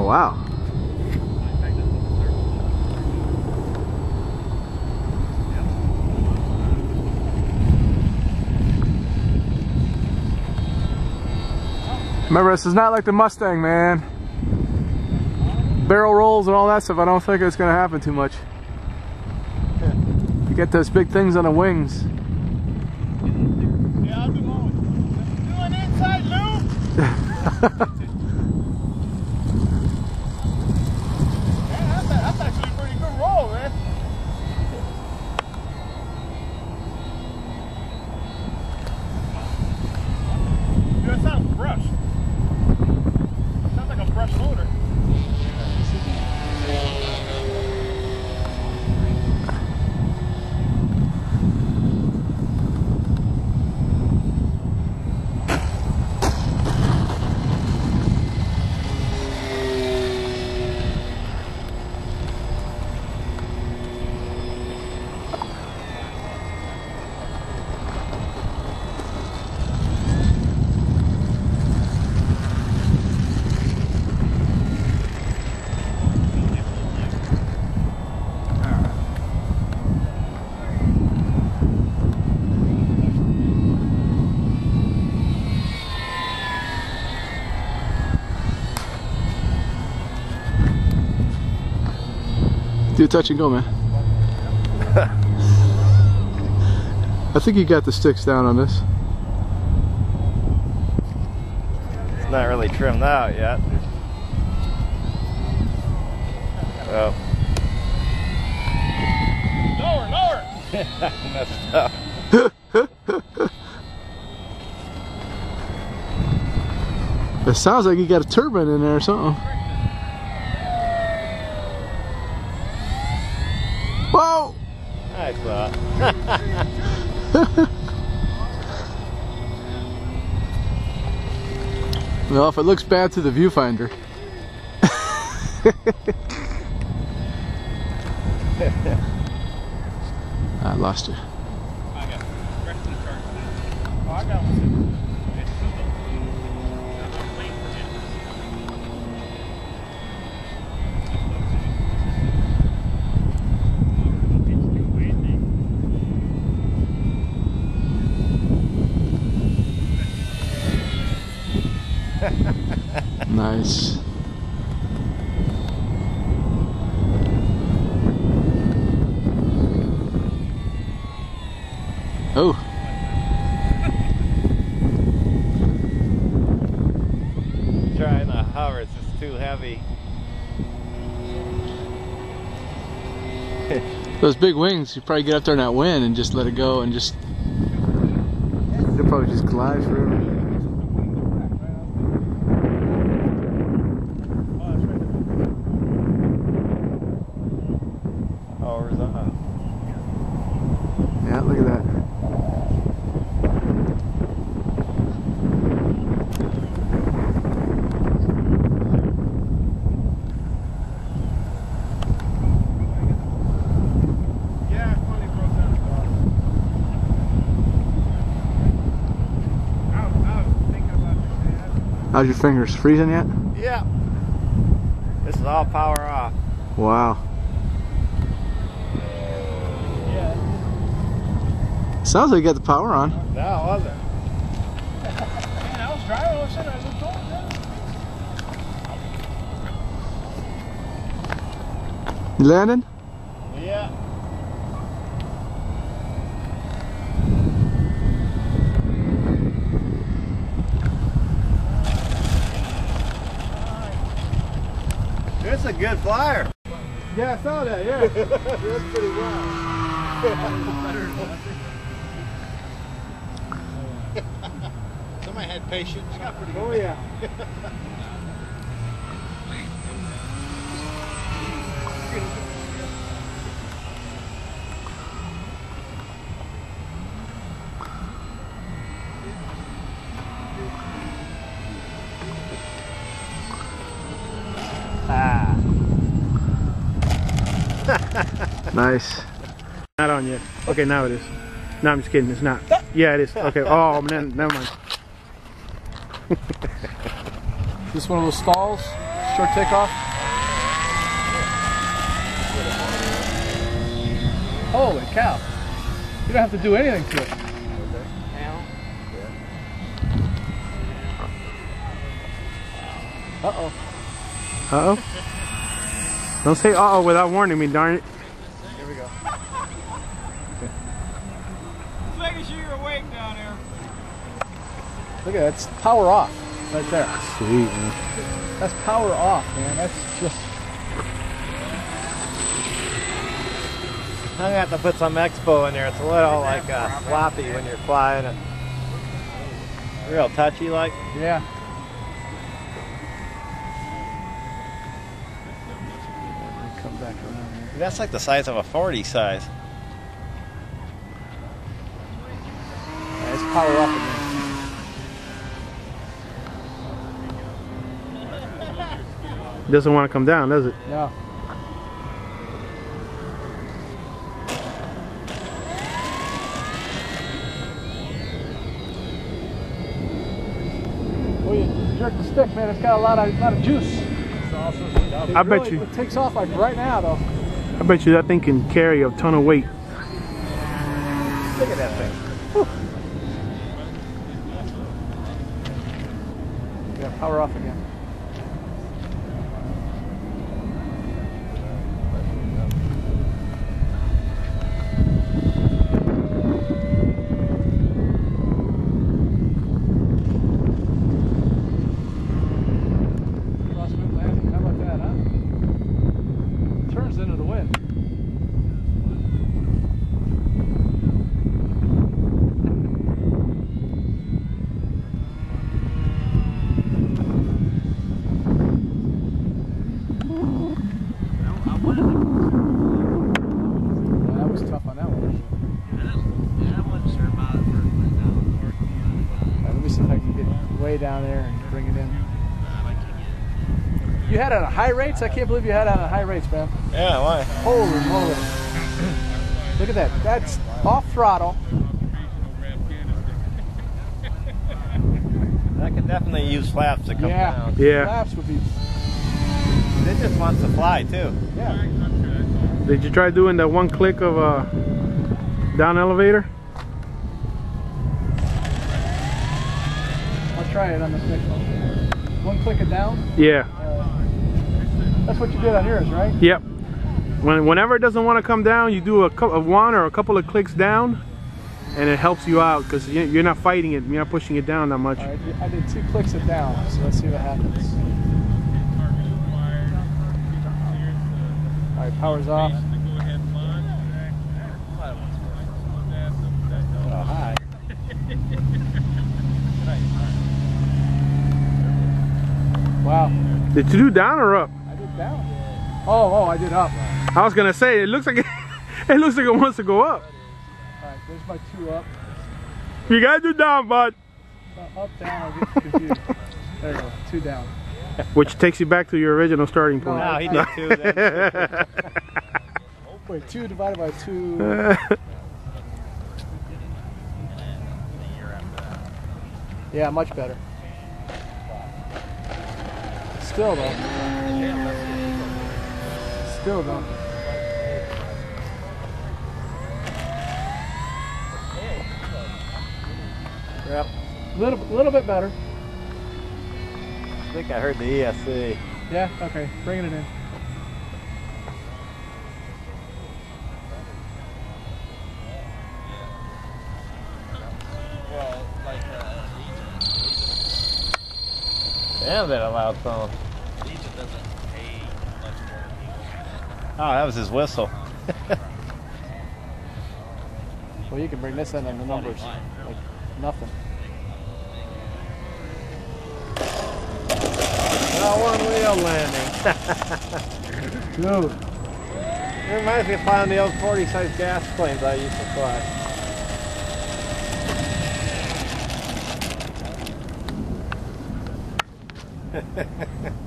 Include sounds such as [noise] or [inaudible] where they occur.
Oh, wow. Remember, this is not like the Mustang, man. Barrel rolls and all that stuff, I don't think it's going to happen too much. You get those big things on the wings. Yeah, I'll do one. Do an inside loop. [laughs] Do a touch and go, man. [laughs] I think you got the sticks down on this. It's not really trimmed out yet. Oh, Lower, lower. [laughs] messed up. [laughs] It sounds like you got a turbine in there or something. Whoa! I thought. Well, if it looks bad to the viewfinder. [laughs] I lost it. I got rest in the car. Oh, I got one. It's two of them. I'm waiting for it. [laughs] Nice. Oh, [laughs] Trying to hover, it's just too heavy. [laughs] those big wings, you probably get up there in that wind and just let it go and just. They'll probably just glide forever. Oh, where's that? Yeah, look at that. Yeah, funny broke down the car. I was, I was thinking about this, man. How's your fingers? Freezing yet? Yeah. This is all power off. Wow. Yeah. Sounds like you got the power on. No, it wasn't. Man, I was driving, all of a sudden I looked over there. You landing? Yeah. It's a good flyer. Yeah, I saw that, yeah. [laughs] That's pretty wild. [laughs] Somebody had patience. Got pretty good. Oh, yeah. Ah. [laughs] Nice. Not on yet. Okay, now it is. No, I'm just kidding. It's not. Yeah, it is. Okay. Oh, man, never mind. [laughs] This one of those stalls? Short takeoff. Holy cow. You don't have to do anything to it. Uh-oh. Uh-oh. Don't say uh-oh without warning me, darn it. Here we go. Just making sure you're awake down there. Look at that. It's power off right there. Sweet, man. That's power off, man. That's just... I'm gonna have to put some expo in there. It's a little like uh, sloppy when you're flying it. Real touchy like. Yeah. Come back around here. That's like the size of a 40 size. Yeah, it's power off again. Doesn't want to come down, does it? No. Oh, you jerk the stick, man. It's got a lot of, lot of juice. It I bet you- It takes off like right now, though. I bet you that thing can carry a ton of weight. Look at that thing. Yeah, power off again. Crosswind landing, how about that, huh? Turns into the wind. Yeah, that was tough on that one. Alright, let me see if I can get way down there and bring it in. You had it on high rates? I can't believe you had it on high rates, man. Yeah, why? Holy moly. Look at that. That's off throttle. That could definitely use flaps to come yeah. down. Yeah. Flaps would be, It just wants to fly too. yeah. Did you try doing that one click of a down elevator? I'll try it on this next one. One click it down. Yeah. Uh, that's what you did on yours, right? Yep. When, whenever it doesn't want to come down, you do a, cou- a one or a couple of clicks down, and it helps you out because you're not fighting it. You're not pushing it down that much. All right, I did two clicks it down, so let's see what happens. All right, power's off. Oh, hi. Wow, Did you do down or up? I did down. Oh, oh, I did up. I was gonna say it looks like it, [laughs] it looks like it wants to go up. All right, there's my two up. You gotta do down, bud. Uh, up, down, I get confused. there you go, two down. Which takes you back to your original starting point. No, he did two then. Wait, two divided by two. [laughs] Yeah, much better. Still though. Still though. Yep. Little a little bit better. I think I heard the ESC. Yeah, okay. Bringing it in. Damn, that a loud phone. Oh, that was his whistle. Well, you can bring this in on the numbers. Like nothing. One wheel landing. Dude. It reminds me of flying the old 40 size gas planes I used to fly. [laughs]